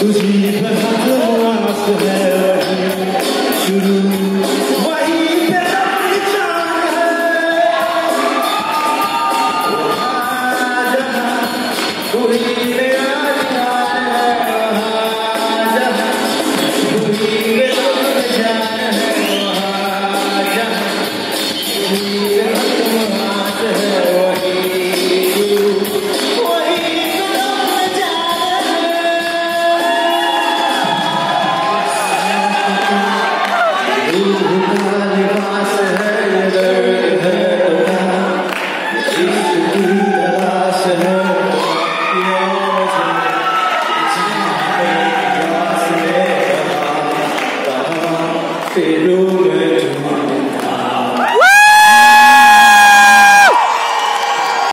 Gözlerini kapattım ama nasıl her Şurun Blue,